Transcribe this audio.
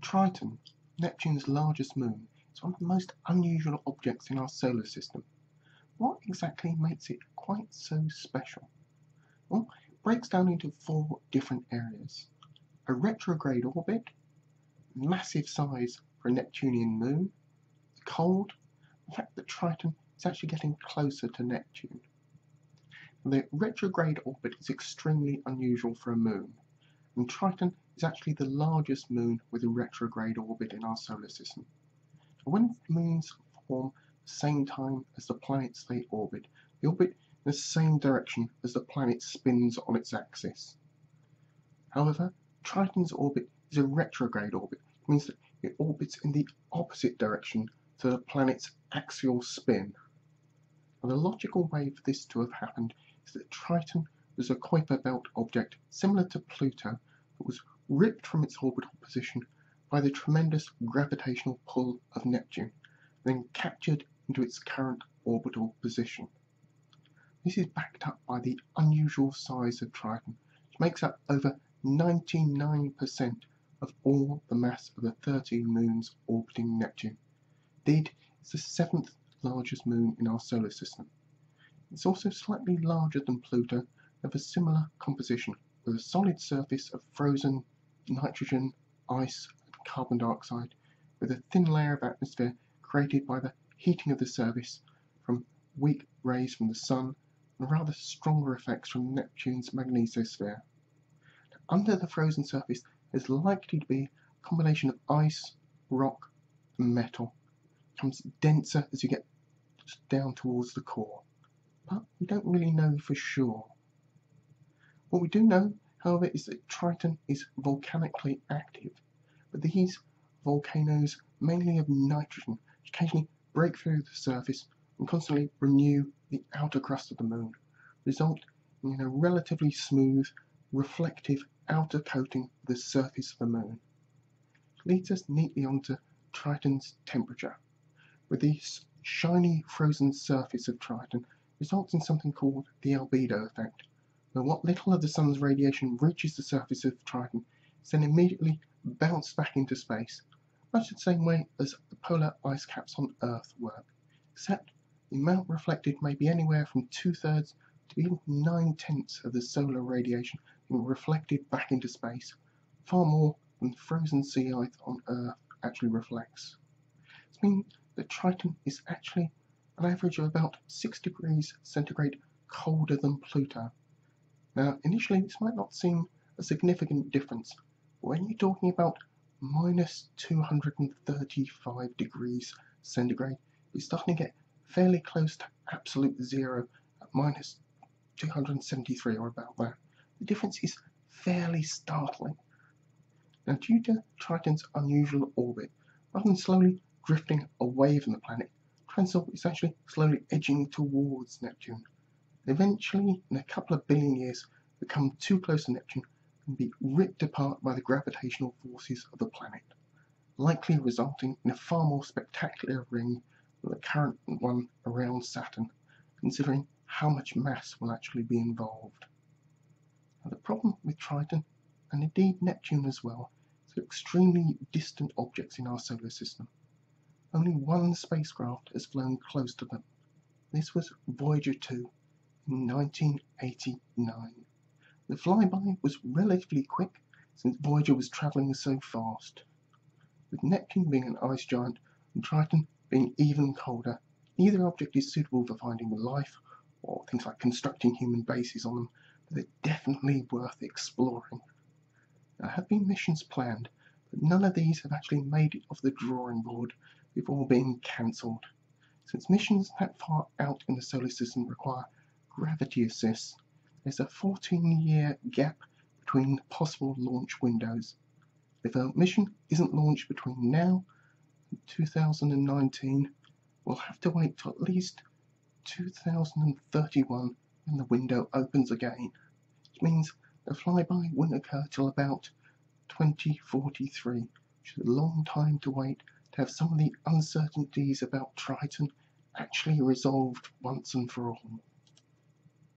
Triton, Neptune's largest moon, is one of the most unusual objects in our solar system. What exactly makes it quite so special? Well, it breaks down into four different areas. A retrograde orbit, massive size for a Neptunian moon, the cold, the fact that Triton is actually getting closer to Neptune. The retrograde orbit is extremely unusual for a moon, and Triton is actually the largest moon with a retrograde orbit in our solar system. When moons form the same time as the planets they orbit, they orbit in the same direction as the planet spins on its axis. However, Triton's orbit is a retrograde orbit, it means that it orbits in the opposite direction to the planet's axial spin. And the logical way for this to have happened is that Triton was a Kuiper belt object similar to Pluto that was ripped from its orbital position by the tremendous gravitational pull of Neptune, then captured into its current orbital position. This is backed up by the unusual size of Triton, which makes up over 99% of all the mass of the 13 moons orbiting Neptune. Indeed, it's the seventh largest moon in our solar system. It's also slightly larger than Pluto, of a similar composition, with a solid surface of frozen nitrogen, ice, and carbon dioxide, with a thin layer of atmosphere created by the heating of the surface from weak rays from the sun and rather stronger effects from Neptune's magnetosphere. Under the frozen surface is likely to be a combination of ice, rock, and metal. It becomes denser as you get down towards the core, but we don't really know for sure. What we do know, however, is that Triton is volcanically active, but these volcanoes, mainly of nitrogen, occasionally break through the surface and constantly renew the outer crust of the moon, result in a relatively smooth, reflective outer coating of the surface of the moon. Leads us neatly onto Triton's temperature, with the shiny frozen surface of Triton results in something called the albedo effect, where what little of the sun's radiation reaches the surface of Triton is then immediately bounced back into space, much the same way as the polar ice caps on Earth work, except the amount reflected may be anywhere from two thirds to even nine tenths of the solar radiation being reflected back into space, far more than frozen sea ice on Earth actually reflects. This means that Triton is actually an average of about 6 degrees centigrade colder than Pluto. Now, initially, this might not seem a significant difference, when you're talking about minus 235 degrees centigrade, you're starting to get fairly close to absolute zero at minus 273 or about that. The difference is fairly startling. Now, due to Triton's unusual orbit, rather than slowly drifting away from the planet, orbit is actually slowly edging towards Neptune. Eventually, in a couple of billion years, become too close to Neptune and be ripped apart by the gravitational forces of the planet, likely resulting in a far more spectacular ring than the current one around Saturn, considering how much mass will actually be involved. Now, the problem with Triton, and indeed Neptune as well, is they're extremely distant objects in our solar system. Only one spacecraft has flown close to them. This was Voyager 2 in 1989. The flyby was relatively quick since Voyager was travelling so fast. With Neptune being an ice giant and Triton being even colder, neither object is suitable for finding life or things like constructing human bases on them, but they're definitely worth exploring. There have been missions planned, but none of these have actually made it off the drawing board before being cancelled. Since missions that far out in the solar system require gravity assist, there's a 14 year gap between possible launch windows. If a mission isn't launched between now and 2019, we'll have to wait till at least 2031 when the window opens again, which means the flyby wouldn't occur till about 2043, which is a long time to wait to have some of the uncertainties about Triton actually resolved once and for all.